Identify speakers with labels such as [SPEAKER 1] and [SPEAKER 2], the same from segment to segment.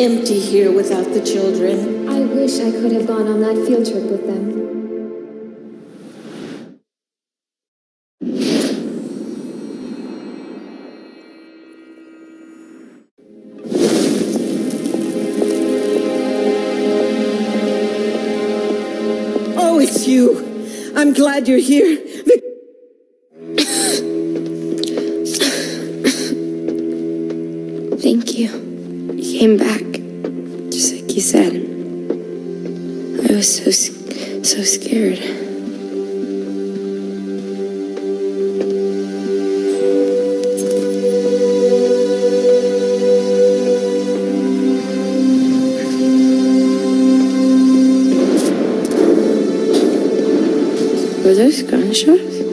[SPEAKER 1] Empty here without the children.
[SPEAKER 2] I wish I could have gone on that field trip with them.
[SPEAKER 3] Oh, it's you. I'm glad you're here.
[SPEAKER 4] Thank you. You came back, just like you said. I was so so scared. Were those gunshots?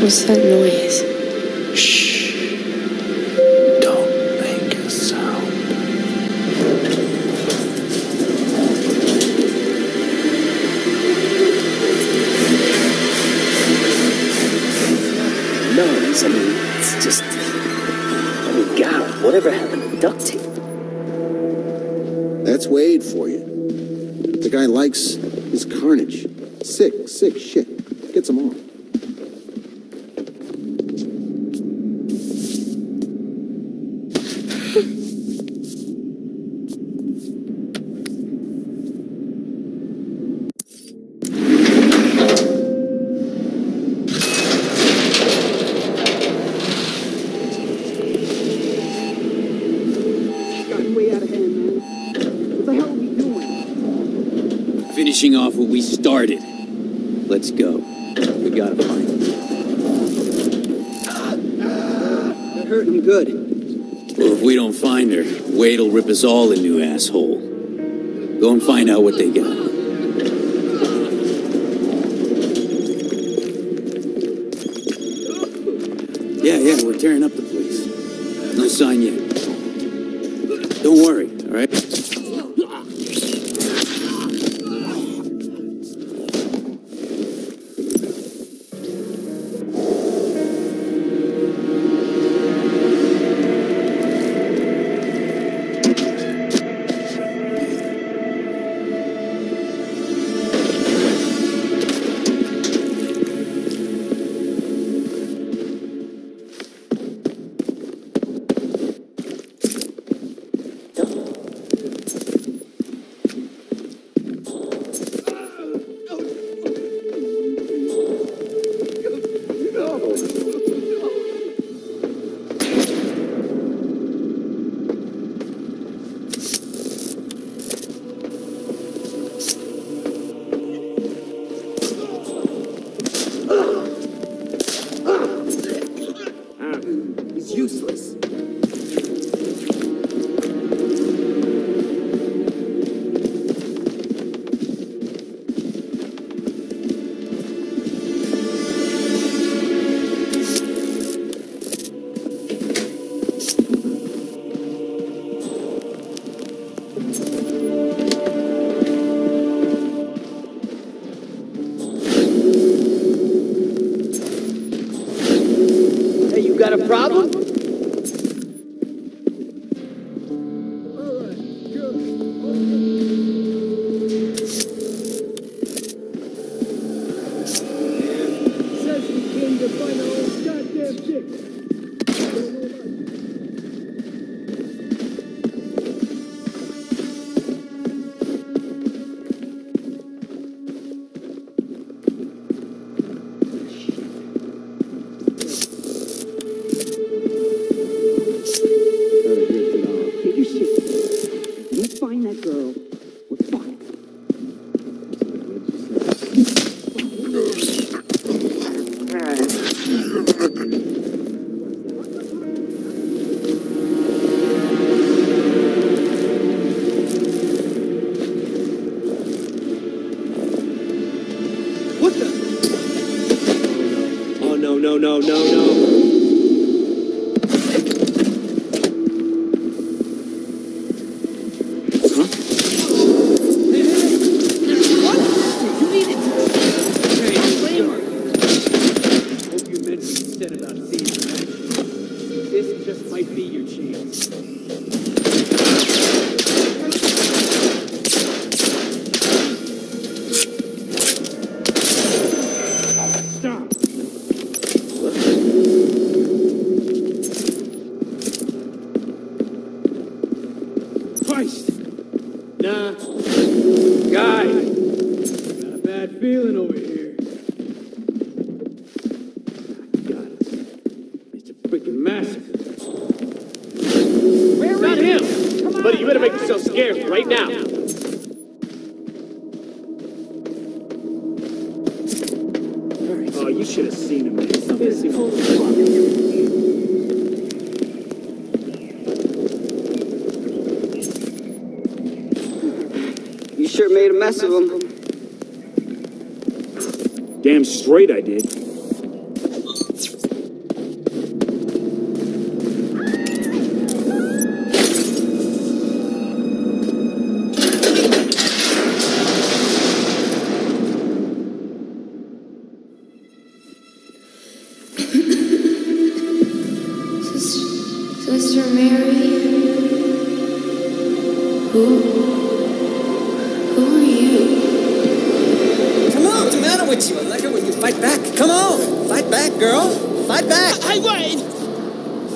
[SPEAKER 4] What's that noise?
[SPEAKER 5] Shh. Don't make a sound.
[SPEAKER 6] No, it's, I mean, it's just. Oh I mean, God, whatever happened to duct tape?
[SPEAKER 7] That's Wade for you. The guy likes his carnage. Sick, sick shit. Gets them all.
[SPEAKER 8] gotten way out of hand, man. What the hell are we doing?
[SPEAKER 9] Finishing off what we started. Let's go. We gotta find him.
[SPEAKER 8] They're hurting him good.
[SPEAKER 9] Well, if we don't find her, Wade'll rip us all a new asshole. Go and find out what they got. Yeah, yeah, we're tearing up the place. No sign yet. Don't worry, all right?
[SPEAKER 8] Says feeling over here. Got us. It's a freaking massacre. Where Not him! Buddy, you better make yourself scarce right now. Oh, you should have seen him, man. Something
[SPEAKER 10] You sure made a mess of him.
[SPEAKER 8] Damn straight I did.
[SPEAKER 4] Sister Mary? Who?
[SPEAKER 11] With you? I like it when you fight back. Come on, fight back, girl. Fight back.
[SPEAKER 12] Hey, wait!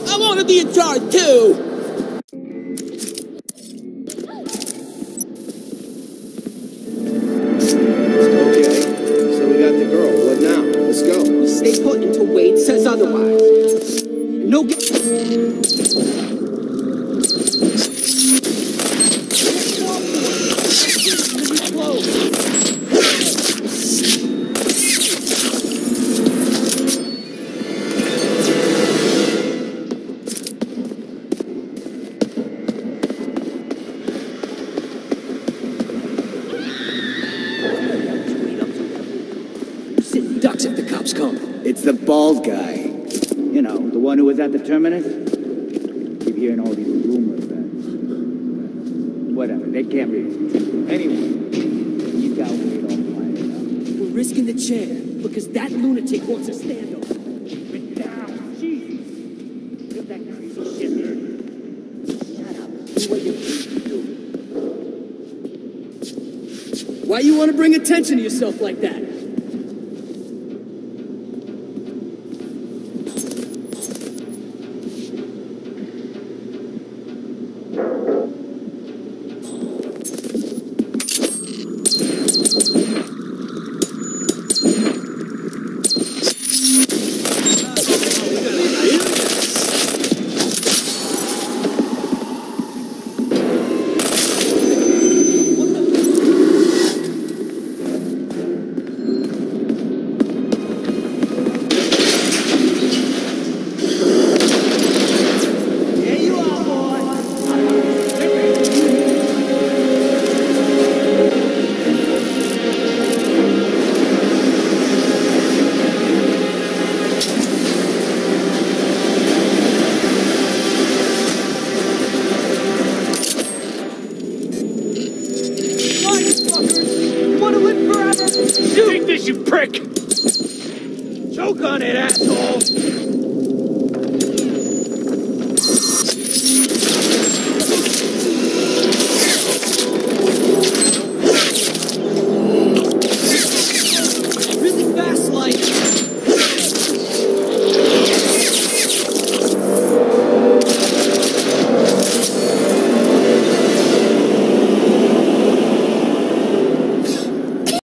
[SPEAKER 12] I want to be in charge too!
[SPEAKER 13] Bald guy. You know, the one who was at the terminus. Keep hearing all these rumors that. Whatever, they can't really. Anyway, he's got Wade all planned out.
[SPEAKER 11] We're risking the chair because that lunatic wants a standoff.
[SPEAKER 13] Down, that crazy shit. Shut up. Do what to do.
[SPEAKER 11] Why you want to bring attention to yourself like that?